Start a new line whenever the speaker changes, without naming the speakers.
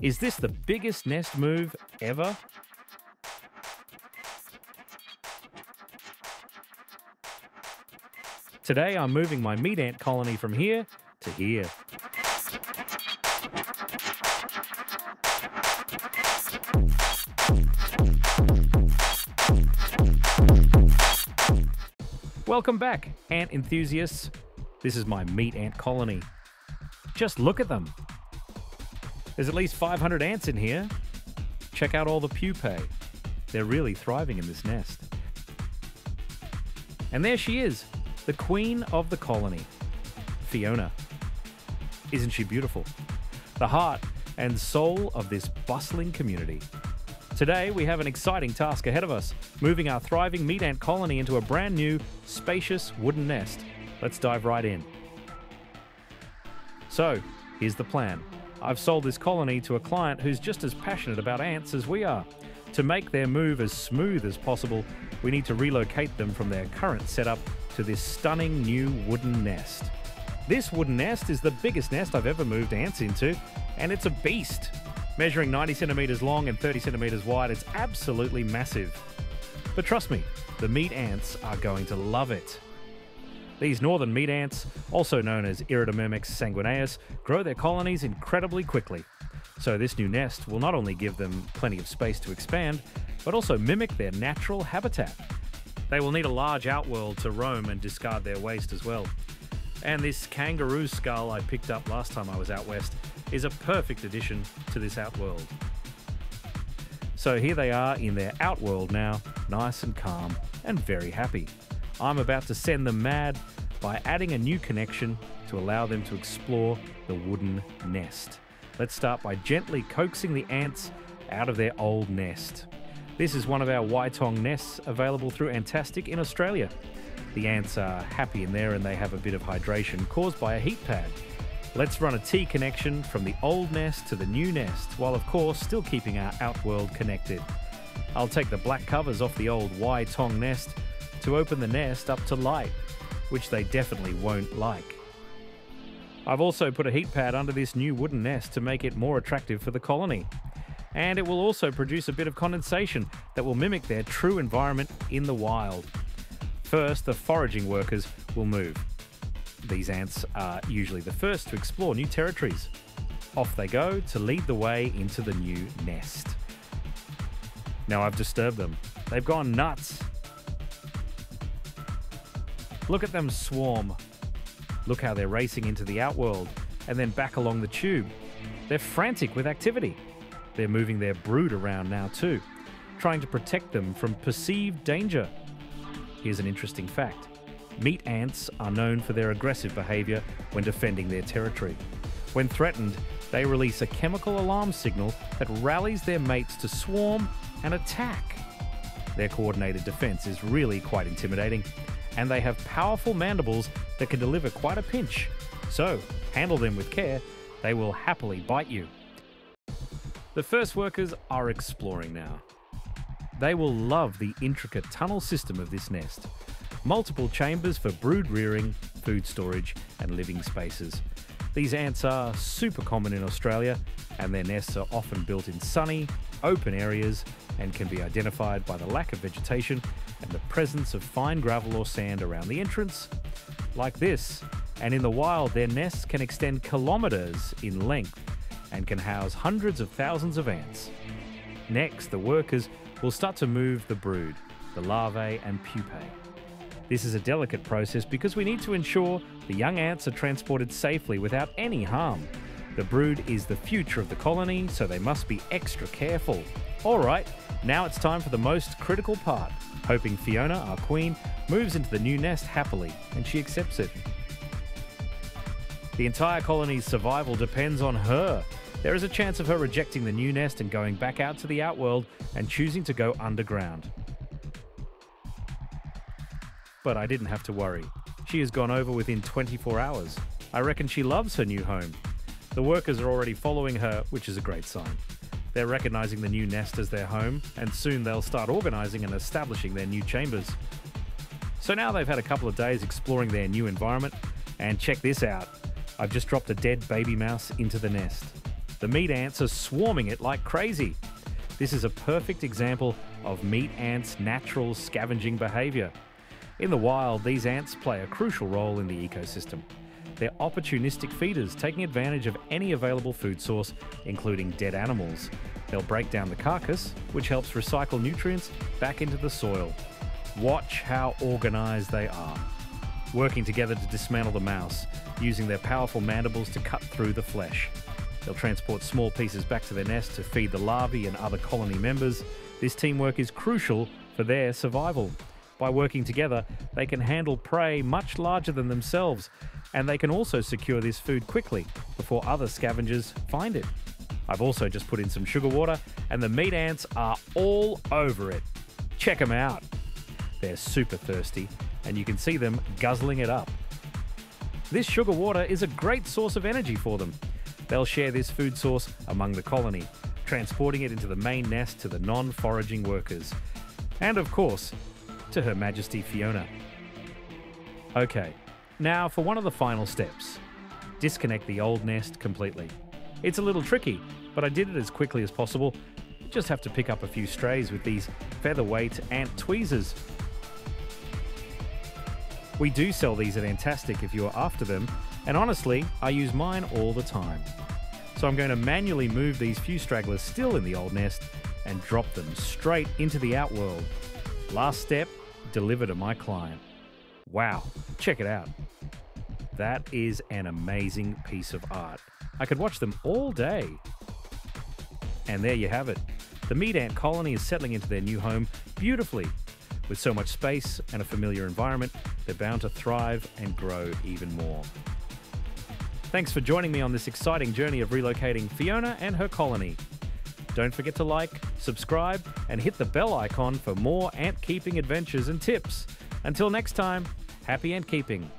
Is this the biggest nest move ever? Today I'm moving my meat ant colony from here to here. Welcome back, ant enthusiasts. This is my meat ant colony. Just look at them. There's at least 500 ants in here. Check out all the pupae. They're really thriving in this nest. And there she is, the queen of the colony, Fiona. Isn't she beautiful? The heart and soul of this bustling community. Today, we have an exciting task ahead of us moving our thriving meat ant colony into a brand new, spacious wooden nest. Let's dive right in. So, here's the plan I've sold this colony to a client who's just as passionate about ants as we are. To make their move as smooth as possible, we need to relocate them from their current setup to this stunning new wooden nest. This wooden nest is the biggest nest I've ever moved ants into, and it's a beast. Measuring 90 centimeters long and 30 centimeters wide, it's absolutely massive. But trust me, the meat ants are going to love it. These northern meat ants, also known as Iridomyrmex sanguineus, grow their colonies incredibly quickly. So this new nest will not only give them plenty of space to expand, but also mimic their natural habitat. They will need a large outworld to roam and discard their waste as well. And this kangaroo skull I picked up last time I was out west is a perfect addition to this outworld. So here they are in their outworld now, nice and calm and very happy. I'm about to send them mad by adding a new connection to allow them to explore the wooden nest. Let's start by gently coaxing the ants out of their old nest. This is one of our Ytong nests available through Antastic in Australia. The ants are happy in there and they have a bit of hydration caused by a heat pad. Let's run a T connection from the old nest to the new nest, while of course still keeping our outworld connected. I'll take the black covers off the old Ytong nest to open the nest up to light, which they definitely won't like. I've also put a heat pad under this new wooden nest to make it more attractive for the colony. And it will also produce a bit of condensation that will mimic their true environment in the wild. First, the foraging workers will move. These ants are usually the first to explore new territories. Off they go to lead the way into the new nest. Now I've disturbed them. They've gone nuts. Look at them swarm. Look how they're racing into the outworld and then back along the tube. They're frantic with activity. They're moving their brood around now too, trying to protect them from perceived danger. Here's an interesting fact meat ants are known for their aggressive behavior when defending their territory. When threatened, they release a chemical alarm signal that rallies their mates to swarm and attack. Their coordinated defense is really quite intimidating, and they have powerful mandibles that can deliver quite a pinch. So, handle them with care, they will happily bite you. The first workers are exploring now. They will love the intricate tunnel system of this nest. Multiple chambers for brood rearing, food storage, and living spaces. These ants are super common in Australia, and their nests are often built in sunny, open areas and can be identified by the lack of vegetation and the presence of fine gravel or sand around the entrance, like this. And in the wild, their nests can extend kilometres in length and can house hundreds of thousands of ants. Next, the workers will start to move the brood, the larvae and pupae. This is a delicate process because we need to ensure the young ants are transported safely without any harm. The brood is the future of the colony, so they must be extra careful. Alright, now it's time for the most critical part. Hoping Fiona, our queen, moves into the new nest happily, and she accepts it. The entire colony's survival depends on her. There is a chance of her rejecting the new nest and going back out to the outworld and choosing to go underground. But I didn't have to worry. She has gone over within 24 hours. I reckon she loves her new home. The workers are already following her, which is a great sign. They're recognizing the new nest as their home, and soon they'll start organizing and establishing their new chambers. So now they've had a couple of days exploring their new environment, and check this out I've just dropped a dead baby mouse into the nest. The meat ants are swarming it like crazy. This is a perfect example of meat ants' natural scavenging behavior. In the wild, these ants play a crucial role in the ecosystem. They're opportunistic feeders, taking advantage of any available food source, including dead animals. They'll break down the carcass, which helps recycle nutrients back into the soil. Watch how organized they are. Working together to dismantle the mouse, using their powerful mandibles to cut through the flesh. They'll transport small pieces back to their nest to feed the larvae and other colony members. This teamwork is crucial for their survival. By working together, they can handle prey much larger than themselves, and they can also secure this food quickly before other scavengers find it. I've also just put in some sugar water, and the meat ants are all over it. Check them out. They're super thirsty, and you can see them guzzling it up. This sugar water is a great source of energy for them. They'll share this food source among the colony, transporting it into the main nest to the non foraging workers. And of course, to Her Majesty Fiona. Okay, now for one of the final steps disconnect the old nest completely. It's a little tricky, but I did it as quickly as possible. You just have to pick up a few strays with these featherweight ant tweezers. We do sell these at Antastic if you are after them, and honestly, I use mine all the time. So I'm going to manually move these few stragglers still in the old nest and drop them straight into the outworld. Last step, deliver to my client. Wow, check it out. That is an amazing piece of art. I could watch them all day. And there you have it. The meat ant colony is settling into their new home beautifully. With so much space and a familiar environment, they're bound to thrive and grow even more. Thanks for joining me on this exciting journey of relocating Fiona and her colony. Don't forget to like, subscribe, and hit the bell icon for more ant keeping adventures and tips. Until next time, happy ant keeping.